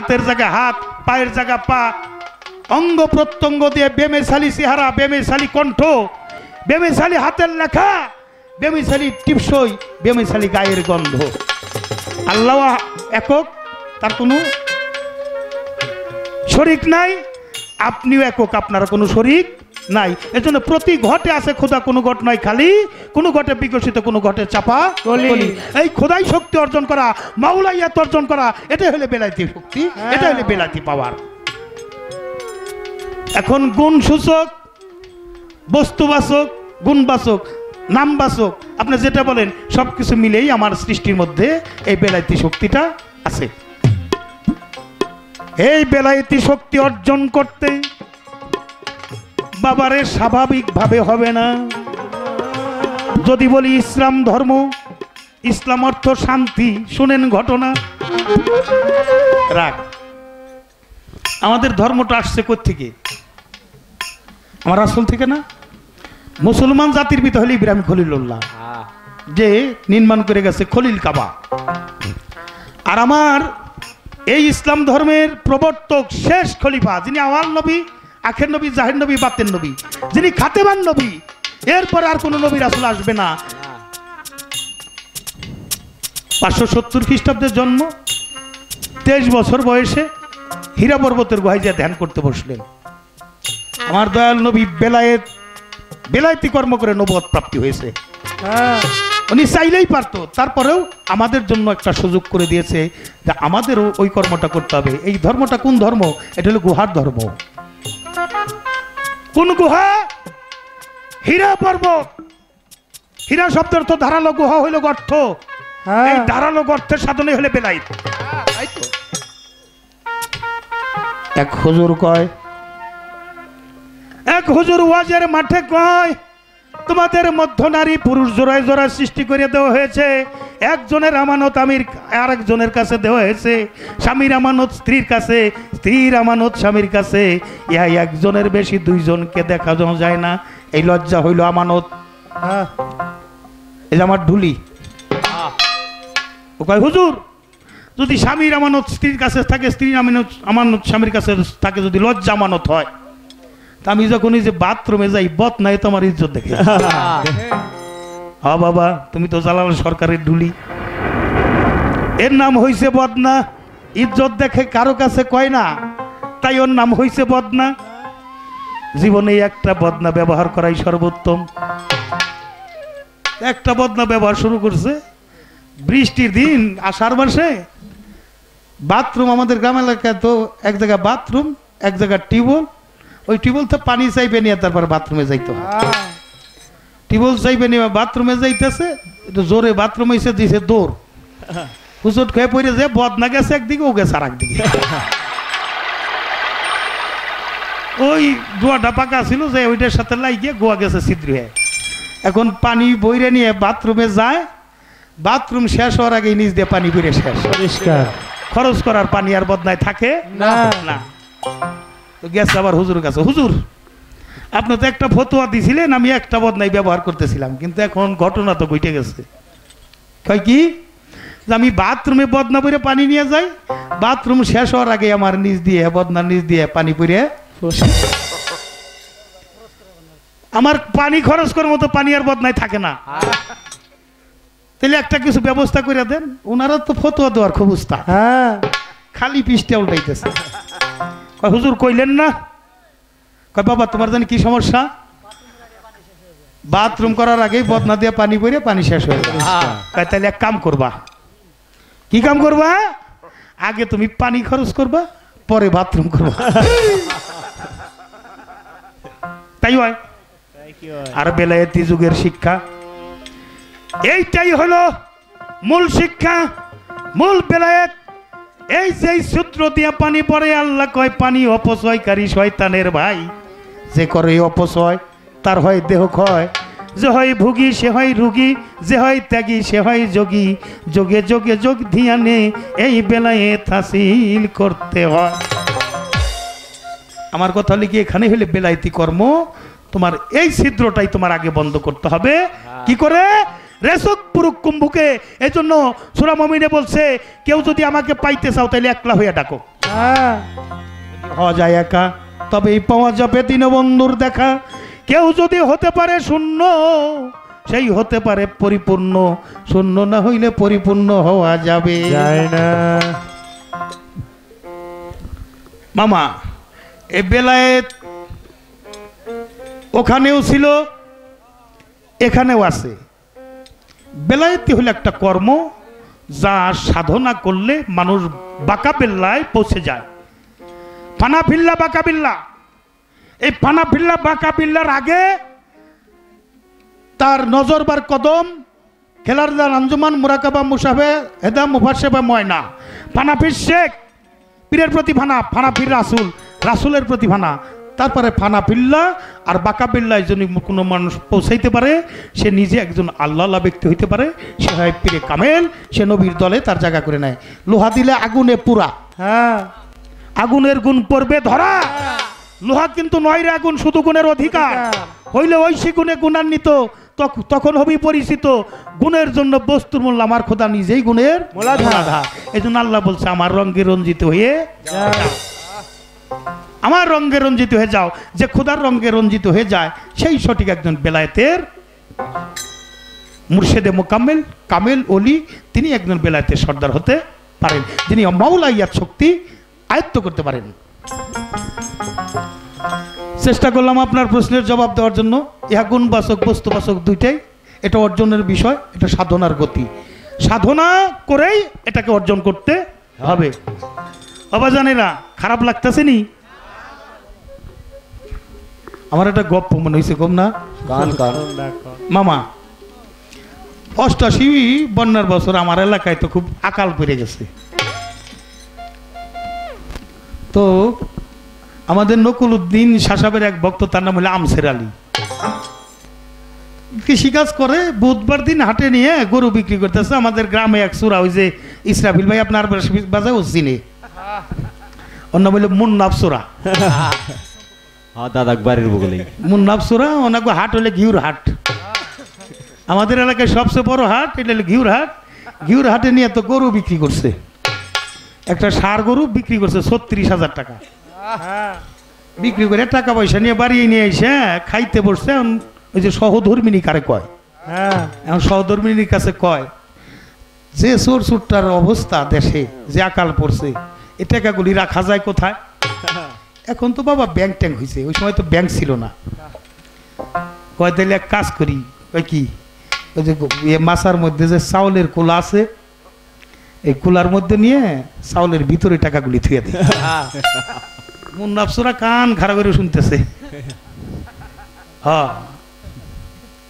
হাতের জায়গায় হাত, পায়ের জায়গা, পা। অঙ্গ প্রত্যঙ্গ দিয়ে বেমেশালি চেহারা, বেমেশালি কণ্ঠ, বেমেশালি হাতের লেখা, বেমেশালি টিপসই, বেমেশালি গায়ের গন্ধ। আল্লাহ একক, তার কোনো শরিক নাই, আপনিও একক, আপনার কোনো শরিক নাই। এজন্য প্রতি ঘটে আছে খোদা কোনো ঘট নয় খালি কোনো ঘটে বিকশিত কোনো ঘটে চাপা। এই খোদাই শক্তি অর্জন করা মাওলাইয়াত অর্জন করা এটাই হলে বেলাইতি শক্তি এটা হলে বেলাইতি পাওয়ার। এখন গুণ সূচক বস্তুবাচক গুণবাচক নামবাচক আপনি যেটা বলেন সব কিছু মিলেই আমার সৃষ্টির মধ্যে এই বেলাইতি শক্তিটা আছে। এই বেলাইতি শক্তি অর্জন করতে বাবারে স্বাভাবিকভাবে হবে না। যদি বলি ইসলাম ধর্ম, ইসলাম অর্থ শান্তি, শুনেন ঘটনা। রাগ। আমাদের ধর্মটা আসছে থেকে আমার আসল থেকে না? মুসলমান জাতির ভিতরে হলে ইব্রাহিম খলিলুল্লাহ, যে নির্মাণ করে গেছে খলিল কাবা। আর আমার এই ইসলাম ধর্মের প্রবর্তক শেষ খলিফা, যিনি আওয়াল নবী আখের নবী জাহের নবী বাতেন নবী যিনি খাতেবান নবী এরপর আর কোনো নবীর আসলে আসবে না। পাঁচশো সত্তর খ্রিস্টাব্দের জন্ম তেইশ বছর বয়সে হীরা পর্বতের গুহায় যা ধ্যান করতে বসলেন। আমার দয়াল নবী বেলায়েত বেলায়েতি কর্ম করে নবদ প্রাপ্তি হয়েছে। হ্যাঁ। উনি চাইলেই পারতো তারপরেও আমাদের জন্য একটা সুযোগ করে দিয়েছে যে আমাদেরও ওই কর্মটা করতে হবে। এই ধর্মটা কোন ধর্ম? এটা হলো গুহার ধর্ম। কোন গুহা? হীরা পর্বত। হীরা শব্দের তো ধারালো গুহা হইল গর্ত। হ্যাঁ। এই ধারালো গর্তের সাধনে হলে বেলাইত এক হুজুর কয় এক হুজুর ওয়াজের মাঠে কয় তোমাদের মধ্য নারী পুরুষ জোড়ায় জোড়ায় সৃষ্টি করে দেওয়া হয়েছে। একজনের আমানত আমির আরেকজনের কাছে দেওয়া হয়েছে স্বামীর আমানত স্ত্রীর কাছে স্ত্রীর আমানত স্বামীর কাছে। ইহা একজনের বেশি দুইজনকে দেখা যায় না। এই লজ্জা হইল আমানত। হ্যাঁ। এই যে আমার ঢুলি। ও কয় হুজুর যদি স্বামীর আমানত স্ত্রীর কাছে থাকে স্ত্রীর আমানত আমানত স্বামীর কাছে থাকে যদি লজ্জা আমানত হয় তা আমি যখন এই যে বাথরুমে যাই বত নাই তোমার ইজ্জত দেখে হ্যাঁ বাবা, তুমি তো জালাল সরকারের ঢুলি। এর নাম হইছে বদনা। ইজ্জত দেখে কারও কাছে কয় না, তাই ওর নাম হইছে বদনা। জীবনে একটা বদনা ব্যবহার করাই সর্বোত্তম। একটা বদনা ব্যবহার শুরু করছে। বৃষ্টির দিন, আষাঢ় মাসে। বাথরুম আমাদের গ্রাম এলাকায় তো এক জায়গায় বাথরুম, এক জায়গায় টিউবওয়েল। ওই টিউবওয়েল তো পানি চাইবে নিয়ে তারপর বাথরুমে যাইতে হ্যাঁ চাইবে নিয়ে বাথরুমে যাইতেছে একটু জোরে বাথরুম এসে দিছে দৌড়। হুচট খেয়ে পড়ে যে বদনা গেছে একদিকে ও গেছে আর একদিকে ওই গোয়াটা পাকা ছিল যে ওইটার সাথে লাগিয়ে গোয়া গেছে ছিদ্র। হয়ে এখন পানি বইরে নিয়ে বাথরুমে যায় বাথরুম শেষ হওয়ার আগে নিচ দিয়ে পানি বইরে শেষ। পরিষ্কার। খরচ করার পানি আর বদনায় থাকে? না। না। গেছে আবার হুজুর কাছে। হুজুর আপনি তো একটা ফতোয়া দিছিলেন আমি একটা বদনাই ব্যবহার করতেছিলাম কিন্তু এখন ঘটনা তো ঘটে গেছে। কয় কি? যে আমি বাথরুমে বদনা পরে পানি নিয়ে যাই বাথরুম শেষ হওয়ার আগে আমার নিচ দিয়ে বদনার নিচ দিয়ে পানি পরে আমার পানি খরচ করার মতো পানি আর বদনায় থাকে না। তাহলে একটা কিছু ব্যবস্থা করে দেন ওনারা তো ফতোয়া দেওয়ার খুব উস্তাদ। হ্যাঁ। খালি পিসটা উল্টাইতেছে। হুজুর কইলেন না কয় বাবা তোমার জানি কি সমস্যা? বাথরুম করার আগেই বদনা দিয়ে পানি পরে পানি শেষ হয়ে যাবে তাহলে এক কাম করবা। কি কাম করবা? আগে তুমি পানি খরচ করবা পরে বাথরুম করবা। তাই হয়। আর বেলায়েতি যুগের শিক্ষা। এইটাই হলো মূল শিক্ষা মূল বেলায়েত। এই যে সূত্র দিয়া পানি পরে আল্লাহ কয় পানি অপচয়কারী শয়তানের ভাই। যে করে অপচয় তার হয় দেহ ক্ষয়। যে হয় ভুগি সে হয় রুগী যে হয় ত্যাগী সে হয় যোগী। যোগে যোগে যোগ ধিয়ানে এই বেলায় হাসিল করতে হয়। আমার কথা কি এখানে হলে বেলাইতি কর্ম তোমার এই ছিদ্রটাই তোমার আগে বন্ধ করতে হবে। কি করে? রেসক পুরুক কুম্ভুকে এই জন্য সুরা মমিনে বলছে কেউ যদি আমাকে পাইতে চাও তাহলে একলা হইয়া ডাকো। হ্যাঁ। হওয়া যায় একা। তবেই পাওয়া যাবে দীনবন্ধুর দেখা। কেউ যদি হতে পারে শূন্য সেই হতে পারে পরিপূর্ণ। শূন্য না হইলে পরিপূর্ণ হওয়া যাবে। না। মামা এ বেলায়েত ওখানেও ছিল এখানেও আছে। বেলায়েতি হলো একটা কর্ম যা সাধনা করলে মানুষ বাঁকা বিল্লায় পৌঁছে যায়। ফানা ফিল্লা বাঁকা বিল্লা এই ফানা ফিল্লা বাঁকা বিল্লার আগে তার নজর বার কদম খেলার দান আঞ্জুমান মুরাকাবা মুসাফে হেদা মুফাসেবা ময়না। ফানাফির শেখ, পীরের প্রতি ফানা, ফানাফির রাসুল, রাসুলের প্রতি ফানা। তারপরে ফানা পিল্লা আর বাঁকা পিল্লায় যদি কোনো মানুষ পৌঁছাইতে পারে, সে নিজে একজন আল্লাহ ব্যক্তি হইতে পারে, সে হয় পীরে কামেল, সে নবীর দলে তার জায়গা করে নেয়। লোহা দিলে আগুনে পুরা। হ্যাঁ। আগুনের গুণ পড়বে ধরা। লোহা কিন্তু নয় রে আগুন শুধু গুণের অধিকার। হইলে ঐশী গুণে গুণান্বিত তখন হবি পরিচিত গুণের জন্য বস্তুর মূল্য আমার খোদা নিজেই গুণের এই জন্য আল্লাহ বলছে আমার রঙ্গে রঞ্জিত হয়ে আমার রঙ্গে রঞ্জিত হয়ে যাও। যে খোদার রঙ্গে রঞ্জিত হয়ে যায় সেই সঠিক একজন বেলায়েতের মুর্শেদে মোকাম্মেল কামেল অলি তিনি একজন বেলায়েতের সর্দার হতে পারেন। যিনি মাওলা ইয়াত শক্তি আয়ত্ত করতে পারেন। চেষ্টা করলাম আপনার প্রশ্নের জবাব দেওয়ার জন্য। ইহা গুণবাচক বস্তুবাচক দুইটাই। এটা অর্জনের বিষয় এটা সাধনার গতি। সাধনা করেই এটাকে অর্জন করতে হবে। অবাজানেরা খারাপ লাগতেছে নি? আমার একটা গপ্প মনে হয়েছে গম না? মামা অষ্টাশি বন্যার বছর আমার এলাকায় তো খুব আকাল পড়ে গেছে। তো আমাদের নকুল উদ্দিন শাসাবের এক ভক্ত তার নাম হলো আমসের আলী। কৃষিকাজ করে বুধবার দিন হাটে নিয়ে গরু বিক্রি করতেছে। আমাদের গ্রামে এক সুরা ওই যে ইসরাফিল ভাই আপনার বাজায় ও চিনে অন্য বলে মুন্নাফ সুরা। হ্যাঁ দাদা বাড়ির বগলে। মুন্নাফ সুরা অনেক হাট হলে ঘিউর হাট। আমাদের এলাকায় সবচেয়ে বড় হাট এটা হলো ঘিউর হাট। ঘিউর হাটে নিয়ে তো গরু বিক্রি করছে। একটা সার গরু বিক্রি করছে ছত্রিশ হাজার টাকা। বিক্রি করে টাকা পয়সা নিয়ে বাড়ি নিয়ে এসে খাইতে বসছে এখন ওই যে সহধর্মিনী কারে কয়? হ্যাঁ। এখন সহধর্মিনীর কাছে কয় যে চোর চুরটার অবস্থা দেশে যে আকাল পড়ছে এ টাকাগুলি রাখা যায় কোথায়? এখন তো বাবা ব্যাংক ট্যাঙ্ক হয়েছে ওই সময় তো ব্যাংক ছিল না। কয় তাহলে এক কাজ করি কি ওই যে মাছার মধ্যে যে চাউলের কোলা আছে এই কুলার মধ্যে নিয়ে চাউলের ভিতরে টাকাগুলি থুয়ে দেয়। মুন্নাফসুরা কান খারাপ করে শুনতেছে। হ্যাঁ।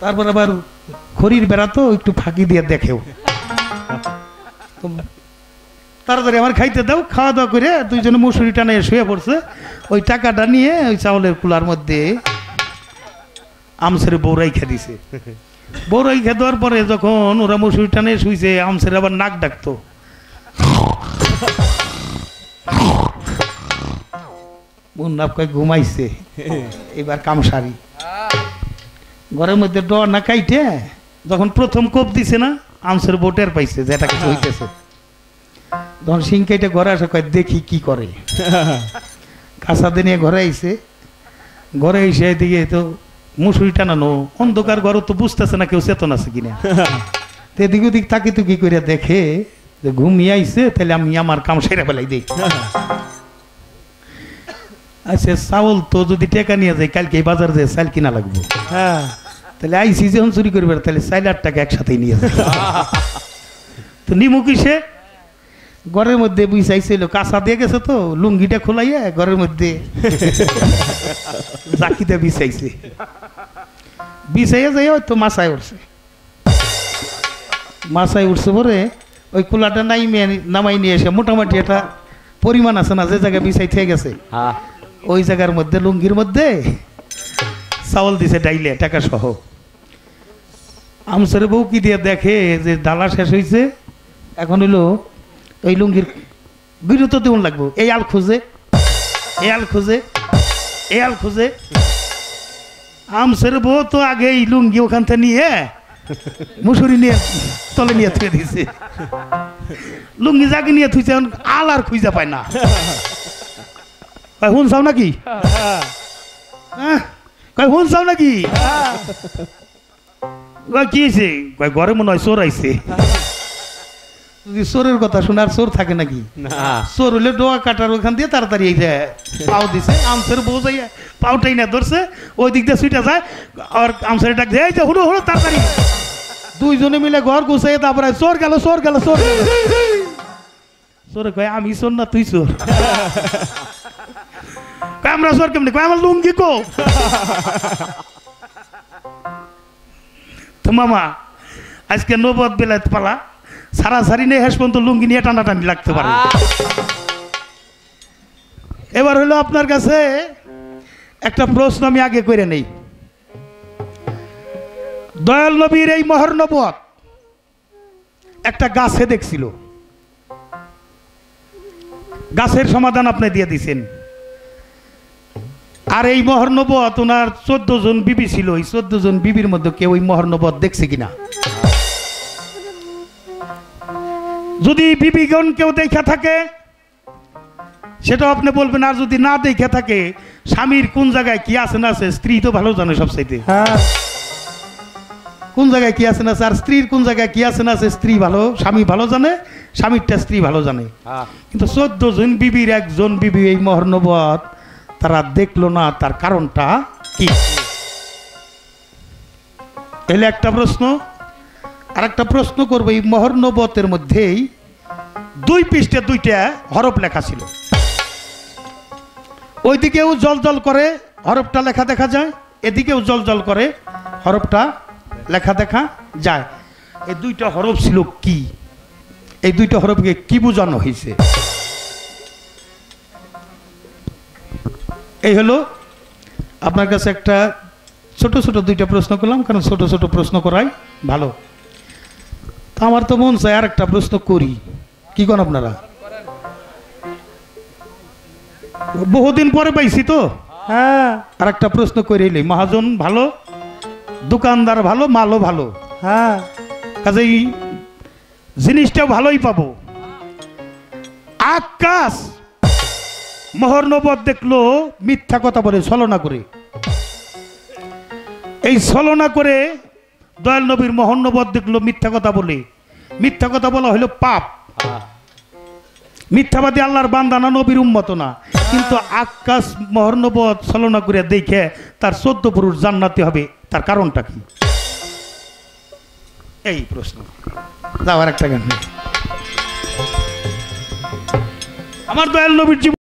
তারপর আবার খড়ির বেড়া তো একটু ফাঁকি দিয়ে দেখেও। তাড়াতাড়ি আমার খাইতে দাও খাওয়া দাওয়া করে দুইজনে মুসুরি টানে শুয়ে পড়ছে। ওই টাকাটা নিয়ে ওই চাউলের কুলার মধ্যে আমসের বৌরাই খেয়ে দিছে। বৌরাই খেয়ে দেওয়ার পরে যখন ওরা মুসুরি টানে শুইছে আমসের আবার নাক ডাকতো। ঘুমাইছে। এবার ঘরের মধ্যে না কাইটে? যখন প্রথম কোপ দিছে না আমসের বোটের পাইছে যেটা কিছু হইতেছে। তখন ঘরে আসে দেখি কি করে। কাঁচাতে নিয়ে ঘরে আইছে। ঘরে এসে এদিকে তো মুসুরি টানানো, অন্ধকার ঘর তো বুঝতেছে না কেউ চেতন আছে কিনা। তো এদিক ওদিক তাকি কি করে দেখে যে ঘুমিয়ে আইছে তাহলে আমি আমার কাম সেরে ফেলাই দিই। আচ্ছা চাউল তো যদি টেকা নিয়ে যাই কালকে বাজার যায় চাল কিনা লাগবে। হ্যাঁ। তাহলে আইসি যখন চুরি করবে তাহলে চাইল আট টাকা একসাথেই নিয়ে যাবে তো নিমু কিসে? ঘরের মধ্যে বুঝাইছিল কাঁচা দিয়ে গেছে তো লুঙ্গিটা খোলাইয়া ঘরের মধ্যে জাকিতে বিছাইছে বিছাইয়া যাই হয়তো মাছায় উঠছে। মাছায় উঠছে পরে ওই কুলাটা নাইমে নামাই নিয়ে এসে মোটামুটি একটা পরিমাণ আছে না যে জায়গায় বিছাই থেকে গেছে। হ্যাঁ। ওই জায়গার মধ্যে লুঙ্গির মধ্যে চাউল দিছে ডাইলে টাকা সহ আমসরে বউ কি দিয়ে দেখে যে ডালা শেষ হয়েছে এখন হইল ওই লুঙ্গির বিরত দেউন লাগবো। এই আল খুঁজে এই আল খুঁজে এই আল খুঁজে। আমসের বউ তো আগে এই লুঙ্গি ওখান থেকে নিয়ে মুসুরি নিয়ে তলে নিয়ে থুয়ে দিছে লুঙ্গি জাগে নিয়ে থুইছে এখন আল আর খুঁজে পায় না। চাও নাকি? হ্যাঁ? চাও নাকি? কি হয়েছে ঘরে মনে হয় চোর আইছে। যদি চোরের কথা শুনে আর চোর থাকে নাকি? চোর হলে ডোয়া কাটার ওখান দিয়ে তাড়াতাড়ি এই যে পাও দিছে আমসের বউ যাই পাউটাই না ধরছে ওই দিক দিয়ে সুইটা যায় আর আমসের ডাক দিয়ে এই যে হুড়ো হুড়ো তাড়াতাড়ি। দুইজনে মিলে ঘর গুছাই তারপরে চোর গেল চোর গেল চোর গেল। চোরে কয় আমি চোর না তুই চোর? কয় আমরা চোর কেমনি? কয় আমার লুঙ্গি কো। তো মামা আজকে নবদ বেলায় পালা সারা সারি নেই হেস পর্যন্ত লুঙ্গি নিয়ে টানাটানি লাগতে পারে। এবার হলো আপনার কাছে একটা প্রশ্ন আমি আগে করে নেই। দয়াল নবীর এই মহর্ণবত একটা গাছে দেখছিল। গাছের সমাধান আপনি দিয়ে দিছেন। আর এই মহর্ণবত ওনার চোদ্দ জন বিবি ছিল ওই চোদ্দ জন বিবির মধ্যে কেউ ওই মহর্ণবত দেখছে কিনা? যদি বিবিগণ কেউ দেখা থাকে সেটা আপনি বলবেন, আর যদি না দেখে থাকে, স্বামীর কোন জায়গায় কি আছে না আছে, স্ত্রী তো ভালো জানে সবচাইতে। হ্যাঁ। কোন জায়গায় কি আছে না আছে? আর স্ত্রীর কোন জায়গায় কি আছে না আছে? স্ত্রী ভালো স্বামী ভালো জানে স্বামীরটা স্ত্রী ভালো জানে। হ্যাঁ। কিন্তু চোদ্দ জন বিবির একজন বিবি এই মহর্ণবত তারা দেখল না তার কারণটা কি? এলে একটা প্রশ্ন আর একটা প্রশ্ন করব এই মহর্ণবতের মধ্যেই দুই পৃষ্ঠে দুইটা হরফ লেখা ছিল। ওইদিকেও জল জল করে হরফটা লেখা দেখা যায় এদিকেও জল জল করে হরফটা লেখা দেখা যায়। এই দুইটা হরফ ছিল কি? এই দুইটা হরফকে কি বোঝানো হয়েছে এই হলো আপনার কাছে একটা ছোট ছোট দুইটা প্রশ্ন করলাম কারণ ছোট ছোট প্রশ্ন করাই ভালো। তা আমার তো মন চায় আর একটা প্রশ্ন করি। কি করেন আপনারা? বহুদিন পরে পাইছি তো? হ্যাঁ। আর একটা প্রশ্ন করে এলি মহাজন ভালো? দোকানদার ভালো মালও ভালো। হ্যাঁ। কাজেই জিনিসটাও ভালোই পাবো। আকাশ মহর্ণবদ দেখল মিথ্যা কথা বলে ছলনা করে। এই ছলনা করে দয়াল নবীর মহর্ণবদ দেখল মিথ্যা কথা বলে। মিথ্যা কথা বলা হলো পাপ। মিথ্যাবাদী আল্লাহর বান্দানা নবীর উম্মত না। কিন্তু আকাশ মহর্ণবদ ছলনা করে দেখে তার চোদ্দ পুরুষ জান্নাতি হবে। তার কারণটা কি? এই প্রশ্ন। যাওয়ার একটা গান। আমার দয়াল নবীর জীবন